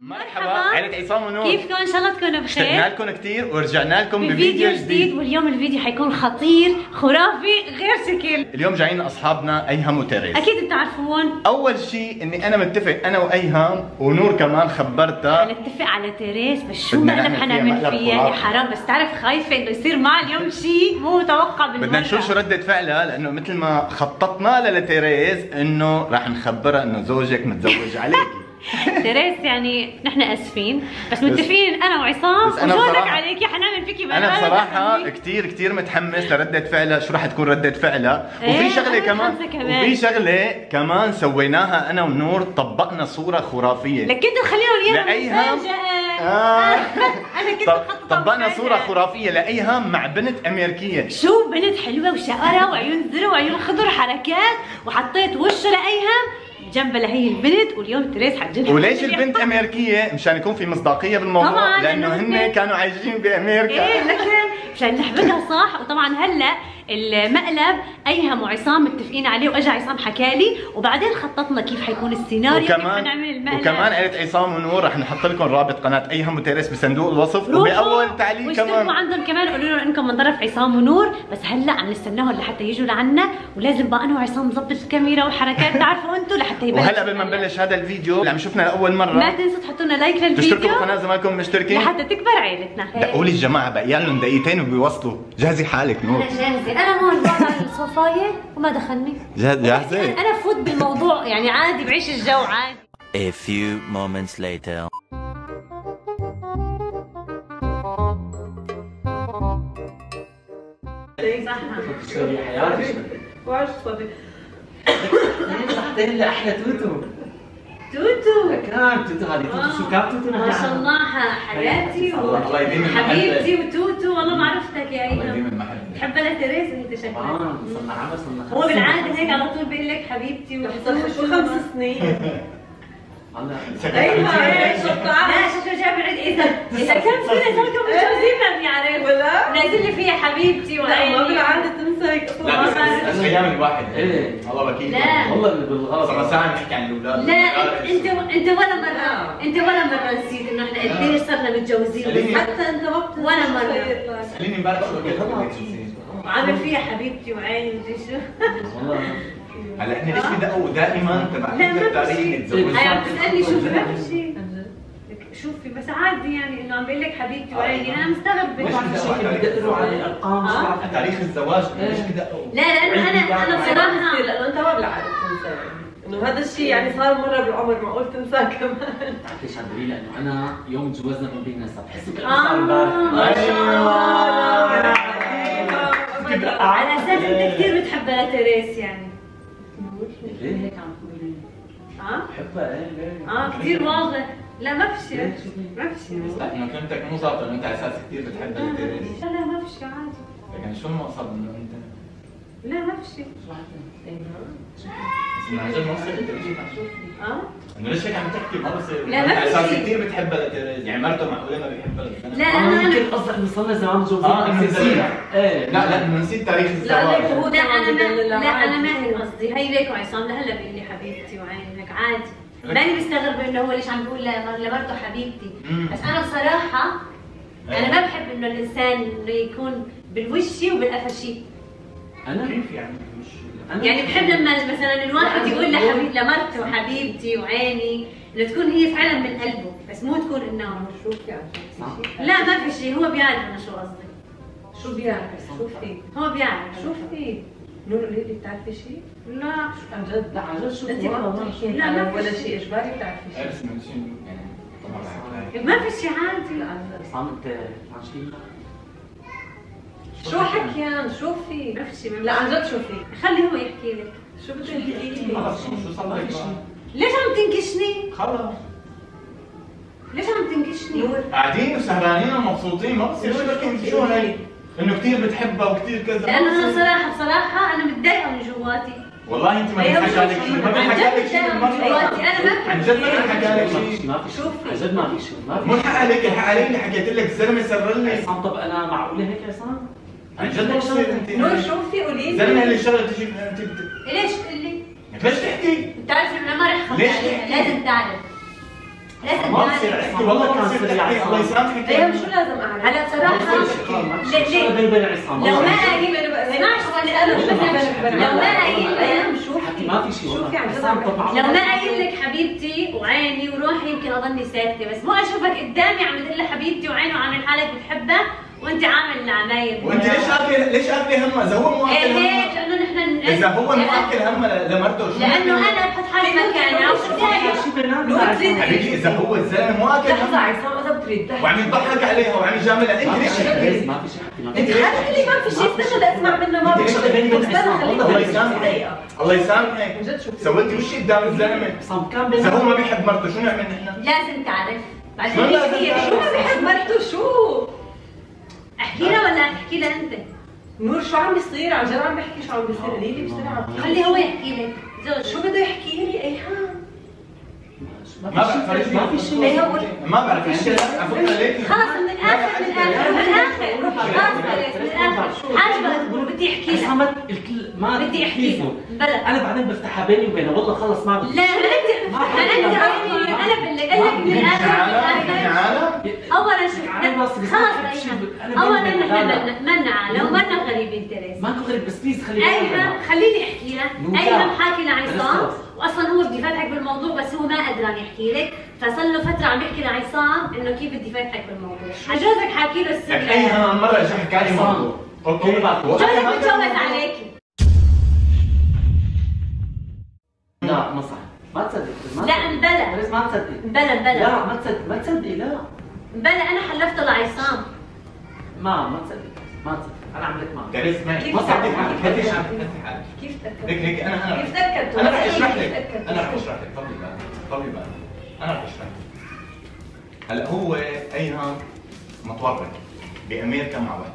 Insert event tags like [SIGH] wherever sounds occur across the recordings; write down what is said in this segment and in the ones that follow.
مرحبا. عائلة عصام ونور كيفكم إن شاء الله تكونوا اشتقنا بخير لكم كثير ورجعنا لكم بفيديو جديد. جديد. واليوم الفيديو حيكون خطير خرافي غير شكل. اليوم جايين أصحابنا أيهم وتريز أكيد بتعرفون أول شيء إني أنا متفق أنا وأيهم ونور كمان خبرتها حنتفق على تيريز بس شو مقلب حنعمل فيها يا. حرام. بس تعرف خايفة إنه يصير معها اليوم شيء مو متوقع بالمرة بدنا نشوف شو ردة فعلها لأنه مثل ما خططنا لتيريز إنه راح نخبرها إنه زوجك متزوج عليكي [LAUGHS] [LAUGHS] تيريس يعني نحن آسفين بس متفقين أنا وعصام بصراحة- عليكي حنعمل فيكي أنا دخلني. كثير كثير متحمس لردة فعلها شو راح تكون ردة فعلها إيه، وفي شغلة أنا كمان. وفي شغلة كمان سويناها أنا ونور طبقنا صورة خرافية لك كنتوا خليهم اياها. آه. [LAUGHS] أنا كنت طبقنا مفاجأة. صورة خرافية لأيهم مع بنت أمريكية شو بنت حلوة وشقرة وعيون زرق وعيون خضر حركات وحطيت وشه لأيهم جنبها لهي البنت واليوم تريس حتجنها وليش البنت أمريكية؟ مشان يكون في مصداقية بالموضوع طبعاً، لأنه هن كانوا عايشين بأمريكا إيه لكن مشان نحبكها صح؟ وطبعا هلأ المقلب أيهم وعصام متفقين عليه وأجا عصام حكى لي وبعدين خططنا كيف حيكون السيناريو كيف وكمان حنعمل المقلب. وكمان عيلة عصام ونور رح نحط لكم رابط قناة أيهم وتيريس بصندوق الوصف وبأول تعليق كمان. عندهم كمان قولوا لهم إنكم من طرف عصام ونور بس هلأ عم نستناهم لحتى يجوا لعنا ولازم بقى أنا وعصام نظبط الكاميرا والحركات تعرفوا أنتم لحتى يبلش وهلأ قبل ما نبلش هذا الفيديو اللي عم يشوفنا لأول ما مرة تنسوا تحطوا لنا لايك تشتركوا للفيديو بالقناة إذا ما لكم مشتركين. لحتى تكبر عيلتنا. دقوا لي الجماعة بقى لهم دقيقتين وبيوصلوا جهزي حالك نور. أنا جاهزه أنا هون بقعد على الصوفاية وما دخلني. جاهز- جاهزة؟ أنا فوت بالموضوع يعني عادي بعيش الجو عادي. A few moments later. واش صدق ليه لي أحلى توتو؟ توتو. كان توتو هذه توتو شو كان توتو؟ ما شاء الله ح- حياتي الله يديم المحبة. وحبيبتي وتوتو والله ما عرفتك يا الله يديم المحبة. تحبها لتريز أنت شكلك. آه عمر صرنا هو بالعادة هيك على طول بيقول لك حبيبتي شو خمس سنين. [LAUGHS] أيوه لا شكله جاب عيد إذا. إذا كم سنه صاركم متجوزين ما بنعرف ولا؟ نازل لي فيها حبيبتي لا وعيني. ما بالعادة تنسى. هيك لا بس ما بس أيام الواحد إيه. الله وكيل. لا. والله اللي بالغلط. صرنا ساعة نحكي عن الأولاد. لا انت إنت ولا مره. إنت ولا مرة نسيت إنه إحنا قديش صرنا متجوزين. حتى أنت ما بتنسى. ولا مرة. شيء. خليني امبارح شو وعامل فيها حبيبتي وعيني ومدري شو والله. هلا إحنا ليش بدقوا دائما تبع التاريخ شيء. نتزوج هي عم تسألني شوفي بس عادي يعني إنه عم بقول لك حبيبتي وعيني. أنا مستغربة. شيء بدقوا على الأرقام. آه. تاريخ الزواج ليش بدقوا لا لأنه أنا أنا بصراحه لأنه أنت ما يعني. إنه هذا الشيء يعني صار مرة بالعمر معقول تنساه كمان. بتعرف ليش عم بقول لأنه أنا يوم تجوزنا كان بينا سبت بحسه كان آه. صار امبارح شاء الله. على أساس أنت كثير بتحبها لتريس يعني. ليه هيك عم تقولي؟ آه بحبها إيه ليه؟ آه كثير واضح لا ما في شيء ليه؟ شوفي. ما في شيء لا انه كلمتك مو ظابطه أنت على أساس كثير بتحب التيريز لا لا ما في شيء عادي لكن شو المقصد إنه أنت لا ما في شيء. بس انه عن جد ما بصير انت بتجيب أه؟ انه ليش هيك عم تحكي ما بصير لا، ما في شيء. كثير بتحبها لتيريز يعني مرته معقولة ما بيحبها. لا، آه أنا- يمكن قصدك إنه صرنا زمان متجوزين آه، إنه نسيت. إيه. لا لا انه نسيت تاريخ لا، الزواج. هو لا أنا ما لا أنا ما. هيك قصدي. هي ليك وعصام لهلا بيقول لي حبيبتي وعيني هيك عادي. ماني مستغربة إنه هو ليش عم بيقول لم- لمرته حبيبتي. بس أنا بصراحة أنا ما بحب إنه الإنسان إنه يكون بالوشي وبالقفشي. أنا كيف يعني؟ مش أنا يعني بحب لما مثلا الواحد يقول لحبيب لمرته حبيبتي وعيني. إنه تكون هي فعلا من قلبه بس مو تكون انه صح. لا ما في شيء. هو بيعرف أنا شو قصدي شو بيعرف؟ شوفي هو بيعرف شوفي نور ليلي بتعرفي شيء؟ لا. عن جد؟ لا عن جد بتحكي لا، ما في ولا شيء. اجباري بتعرفي شيء؟ يعني ما في شيء عادي. لا، عن جد. بس عم انت عن شيء؟ شو حكيان؟ ما في؟ شيء لا عن جد شوفي خلي هو يحكي لك. شو بدك تحكي خلص شو صار لك؟ ليش عم تنكشني؟ خلص. ليش عم تنكشني؟ قاعدين وسهرانين ومبسوطين ما بصير شو بدك انت شو هي؟ إنه كثير بتحبها وكثير كذا. لأنه أنا. صراحة بصراحه أنا متضايقة من جواتي. والله أنت ما أيوة، بنحكى لك شوف، شيء ما بنحكى لك شيء عن جد ما بنحكى لك في شيء. شيء ما في شيء. شوفي. عن جد ما في شيء. ما مو في الحق عليك الحق عليك اللي حكيت لك الزلمه سر لي عصام طب أنا معقولة هيك يا عصام؟ عن جد بصير أنت. نور شوفي قولي لي. اللي الشغله تجي أنت ليش تقول لي؟ ليش تحكي؟ بتعرف أنا ما رح اخبي ليش عليها؟ لازم تعرف. لازم ما بصير. عصام والله كان سريع الله عصام يسامحك أيام شو لازم اعمل؟ هلا بصراحه ليه- لو ما. قايل لو ما قايل أيام شو حكي ما في شيء. شو في عن جد لو ما قايل لك حبيبتي وعيني وروحي يمكن اضلني ساكتة. بس مو أشوفك قدامي عم تقول لي حبيبتي وعيني وعامل حالك بتحبها. وانت عامل العمايل وانت ليش اكل ليش اكل همها؟ إذا هو مو إيه اكل هيك همها. لأنه نحن إذا هو مو اكل همها لمرته شو لأنه؟ أنا بحط حالي مكانها وبالتالي؟ حبيبي إذا هو الزلمه مو اكل لحظة همها. عصام اذا بتريد وعم يضحك عليها وعم يجاملها. إنت ليش؟ ما في شيء في إنت شيء لي ما في شيء استنى لاسمع منه ما ليش عصام؟ خليك الله يسامحك. الله يسامحك. من جد شو سويتي وش قدام الزلمة؟ إذا هو ما بيحب مرته شو نعمل نحن؟ لازم تعرف. بعدين؟ شو ما بيحب مرته شو؟ احكي لها ولا أحكي لها أنت؟ نور شو عم بيصير؟ عن جد عم بحكي شو عم بيصير. قولي لي بسرعة خلي هو يحكي لك. زوج شو بده يحكي لي؟ ايهان؟ ما ما بعرف ما في شيء. إيه هو ما بعرف. انت على فكره ليك خلص من الآخر من الآخر من الآخر. خلص من الآخر. حاجبك بدي أحكي لها عصام الكل ما بدي أحكي بلا. أنا بعدين بفتحها بيني وبينها والله خلص ما بدي. لا ما انت ما أنت أنا باللي قال لك من الآخر من الآخر. اولا شو؟ تعالى بس- بس خلص أنا اولا نحن. منا عالم ومنا غريبين تريس ماكو غريب بس بليز خليني أيمن خليني أحكي لك. أيمن حاكي لعصام. خلص. واصلا هو بدي يفتحك بالموضوع بس هو ما قدران يحكي لك فصار له فترة عم يحكي لعصام إنه كيف بدي فتحك بالموضوع. جوزك حاكي له السر. لك أي مرة جا حكى لي موضوع؟ أوكي جوزك بتجوز عليكي. لا ما صح. ما تصدق لا، تصدق. بلا. بس ما تصدق. بلا بلا لا ما تصدق ما تصدقي لا. بلا أنا حلفته لعصام. ما ما تصدق ما تصدق. أنا عملت معك تعرف اسمعي كيف ما حالك هدي حالك. كيف تأكدت؟ ليك ليك أنا أنا كيف تأكدت؟ أنا رح أشرح كيف لك؟ أنا رح أشرح لك. طولي بالك طولي بالك أنا رح أشرح لك. هلا هو ايهم متورط بأمريكا مع وحده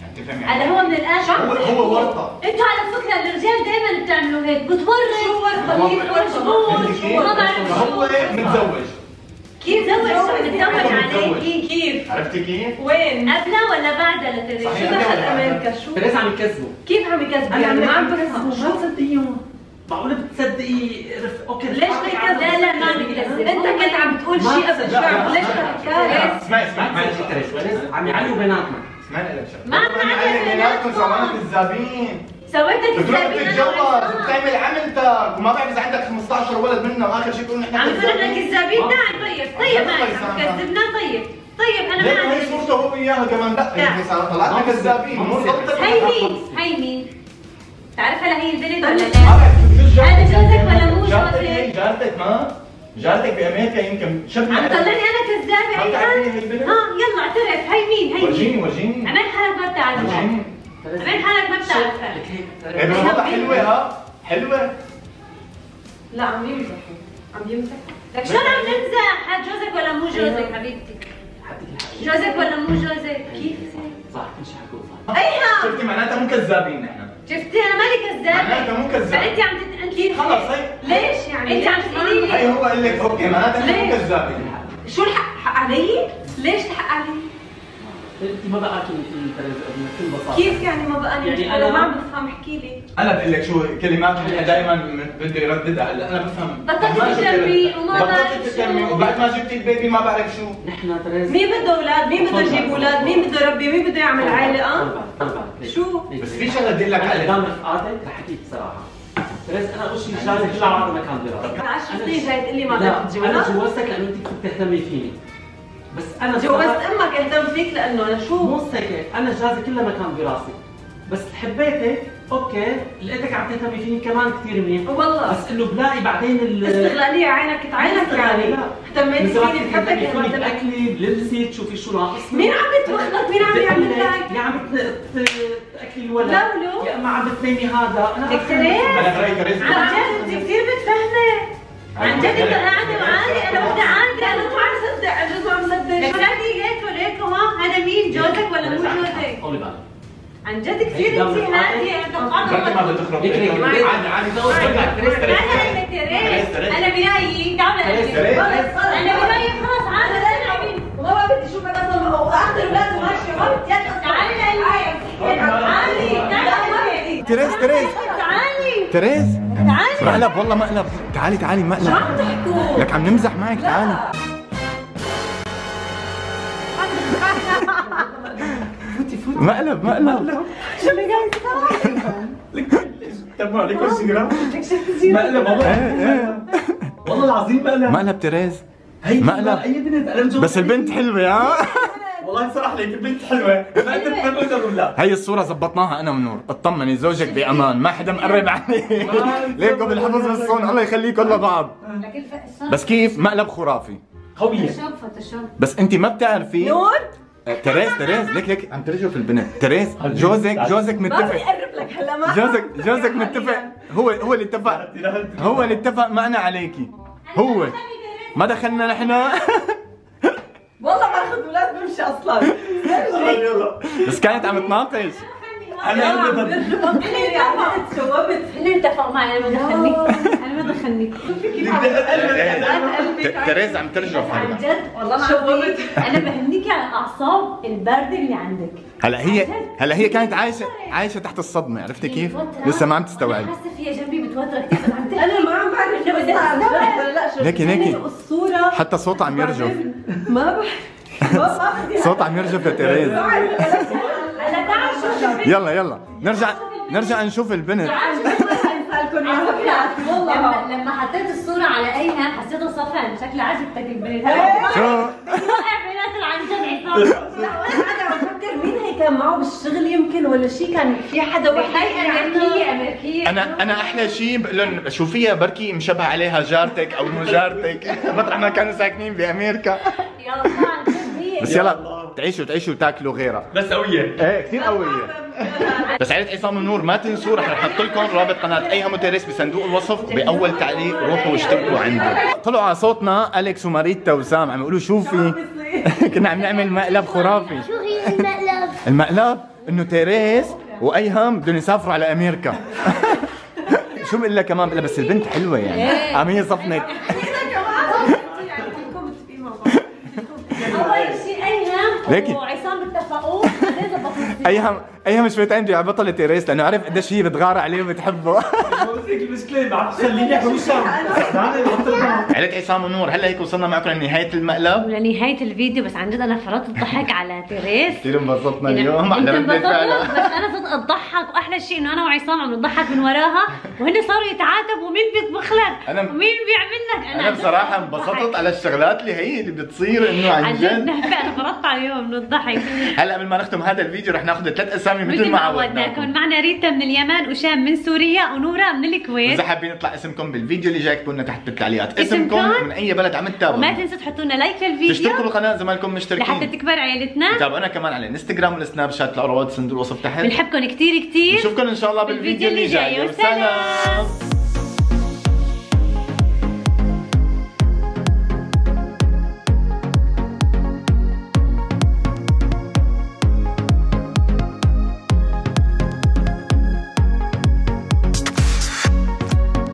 يعني تفهمي هلا هو من الآخر هو؟ هو ورطة. أنتوا على فكرة الرجال دائما بتعملوا هيك. بتورط. شو ورطة؟ كيف كيف؟ ما بعرف هو. متزوج. كيف متزوج متزوج. عليكي كيف؟ عرفتي كيف؟ وين؟ قبلها ولا بعدها لتريس. شو دخل أمريكا؟ شو؟ تريز عم يكذبوا كيف عم يكذبوا؟ أنا يعني ما عم بفهم ما تصدقيهم معقولة بتصدقي رف... أوكي ليش ما يكذب؟ لا لا ما عم أنت كنت عم بتقول ما شيء قبل. شوي ليش تحكي اسمعي اسمعي ما اسمعي تريز تريز عم يعلوا بيناتنا اسمعي لك شغله ما عم نعلق بيناتكم بيناتكم. سوالف الزابين سويتك بتروح تتجوز. وبتعمل عملتك وما بعرف إذا عندك 15 ولد منه وآخر شيء تقول نحن عم تقول إحنا كذابين. كذابين نعم طيب طيب معك يسامحك. كذبنا طيب. طيب أنا ما هي صورته هو وياها كمان. لا. هي صارت طلعنا كذابين هي مين؟ هي مين؟ تعرف هلا هي البنت ولا ما لا؟ بعرف شو جارتك؟ هذا جوزك ولا مو جارتك جوزك؟ هي؟ جارتك ما؟ جارتك بأمريكا يمكن. شب عم تطلعني أنا كذابة ما البنت؟ ها يلا اعترف. هي مين؟ هي مين؟ ورجيني. ورجيني عمل حالك ما بتعرفها ورجيني. عمل حالك ما بتعرفها تريز بالوضع حلوة ها؟ حلوة. لا عم يمزحوا عم يمزحوا لك شلون عم نمزح هاد جوزك ولا مو جوزك حبيبتي؟ حدك الحق جوزك ولا مو جوزك؟ كيف؟ صح كل شيء حكوا صح أيها. شفتي معناتها مو كذابين نحن شفتي أنا مالي معناتها كذابه مو كذاب فأنت عم تت... أنت خلص هي ليش يعني؟ أنت عم تقولي لي. هي هو قال لك أوكي معناتها مو؟ كذابين شو الحق؟ حق علي؟ ليش الحق علي؟ انت ما بكل بساطة كيف يعني ما بقى يعني يعني أنا أنا- ما عم بفهم احكي لي أنا بقول لك شو كلمات نحن دائما بده يرددها هلأ أنا بفهم بطلت شو كلمة. وما بطلت شو. وبعد ما جبتي البيبي ما بعرف شو نحن تريز مين بده أولاد؟ مين بده يجيب أولاد؟ مين بده يربي؟ مين بده يعمل عائلة؟ آه؟ شو؟ بس في شغلة بدي لك أنا عليها قدام رفقاتك رح أحكي بصراحة تريز أنا اول شيء جازي كلها على مكان دراسي 10 سنين جاي تقول لي ما لا بدك أنا تتجوز؟ جوزتك لأنه أنت كنت تهتمي فيني بس أنا جوزت أمك اهتم فيك لأنه أنا مو شو؟ هيك أنا جازي كلها مكان دراسي بس حبيتك؟ أوكي. لقيتك عم تهتمي فيني كمان كثير منيح. والله. بس إنه بلاقي بعدين ال استغلالية عينك عينك يعني لا. اهتميت فيني بحبك فيني بأكلي بلبسي تشوفي شو ناقصني مين عم بتوخلك؟ مين عم يعمل لك؟ يا عم تاكلي الولد. لولو. يا اما عم بتنيمي هذا. أنا كريزما عن جد انت كثير بتفهمي. عن جد أنت قاعدة معي أنا وحده عادي أنا ما عم صدق عن جد ما عم لك صدق ولادي هيك وليك ها هذا مين جوزك ولا مو جوزك؟ قولي بقى عن جد كثير انت هاديه انت بركي ما تخرب. عادي عادي. تريز تريز أنا تريز أنا برايي تعال تريز، تريز. أنا برايي خلص عادي. أنا وما بدي أشوفك أصلا. واخر أولاد وماشي غلط. يا تعالي لقلبي تعالي تعالي تريز تريز تعالي تريز تعالي مقلب والله مقلب. تعالي تعالي مقلب. عم تحكوا؟ لك عم نمزح معك تعالي. فوتي فوتي. مقلب مقلب. شو اللي قاعد تبع عليك انستغرام مقلب والله. إيه والله العظيم مقلب. مقلب تريز هي مقلب. اي بنت أنا بس البنت حلوة ها والله بصراحه ليك البنت حلوة. ما انت ما بقدر ولا لا. هي الصورة زبطناها أنا ونور، اطمني زوجك بأمان، ما حدا مقرب عليه، ليكم بالحفظ بالصون، الله يخليكم لبعض، بس كيف؟ مقلب خرافي، قوية. فوتوشوب فوتوشوب بس أنت ما بتعرفي. نور؟ تريز تريز ليك ليك. عم ترجوا في البنت، تريز جوزك جوزك ما متفق. بدي أقرب لك هلا ما جوزك [LAUGHS] جوزك متفق. هو هو اللي اتفق. هو اللي اتفق معنا عليكي. هو. ما دخلنا نحن. [LAUGHS] والله باخذ أولاد بمشي أصلا. [LAUGHS] يلا بس كانت عم تناقش. أنا ضل يعني شوبت اللي اتفق معي أنا ما دخلني. أنا ما دخلني. تريز عم ترجف عن جد والله العظيم أنا بهنيكي على الاعصاب البارده اللي عندك هلا هي هلا هي كانت عايشه عايشه تحت الصدمه عرفتي كيف؟ لسه ما عم تستوعب حاسه فيها جنبي متوتره كثير أنا ما عم بعرف شو بدي اعمل ولا لا شو ليكي ليكي الصورة حتى صوتها عم يرجف ما بعرف ما ما صوتها عم يرجف شوف يلا يلا نرجع نرجع نشوف البنت لما لما حطيت الصورة على ايها حسيته شو؟ جد عصام [LAUGHS] أنا عم بفكر مين هي كان معه بالشغل يمكن ولا شيء كان في حدا هي وحي امريكية امريكية أنا أنا أحلى شيء بقول لهم شوفيها بركي مشبه عليها جارتك أو مو جارتك. [LAUGHS] مطرح ما كانوا ساكنين بأمريكا. يلا بس يلا. تعيشوا تعيشوا وتاكلوا غيرها. بس قوية. إيه كثير قوية. بس عائلة عصام ونور ما تنسوا رح نحط لكم رابط قناة ايها موتيريس بصندوق الوصف بأول تعليق روحوا واشتركوا عنده طلعوا على صوتنا أليكس وماريتا وسام عم يقولوا شوفي [LAUGHS] كنا عم نعمل مقلب خرافي. شو هي المقلب؟ المقلب؟ إنه تيريس وأيهم بدهم يسافروا على أمريكا [LAUGHS] شو بقول لك كمان بقول لها بس البنت حلوة يعني. قام هي صفنت [LAUGHS] اول شيء ايهم وعصام اتفقوا ايهم ايهم شوي عندي على بطلة تيريس لأنه عرف قديش هي بتغار عليه وبتحبه. ما عم تخليني أحكي [LAUGHS] الدم عائلة عصام ونور هلا هيك وصلنا معكم لنهاية المقلب. ولنهاية الفيديو بس عن جد أنا فرطت الضحك على تيريس. كثير انبسطنا يعني اليوم على بس أنا صرت اضحك وأحلى شيء إنه أنا وعصام عم نضحك من وراها وهن صاروا يتعاتبوا مين بيطبخ لك أنا- ومين بيعمل لك أنا بصراحة فرطت انبسطت. على الشغلات اللي هي اللي بتصير إنه عن جد. [LAUGHS] أنا فرطت عليهم من الضحك. هلأ قبل ما نختم هذا الفيديو رح ناخذ ثلاث أسامي مثل ما ما عودناكم. معنا ريتا من اليمن وشام من سوريا ونورا من الكويت. اذا حابين يطلع اسمكم بالفيديو اللي جاي اكتبوا لنا تحت بالتعليقات. اسمكم؟ ومن أي بلد عم وما تتابعوا تنسوا تحطوا لنا لايك للفيديو. تشتركوا بالقناة إذا ما لكم لحتى مشتركين تكبر عيلتنا. تابعونا كمان على الإنستغرام والسناب شات تلاقوا روابط صندوق الوصف تحت. بنحبكم كثير كثير نشوفكم إن شاء الله بالفيديو اللي جاي. وسلام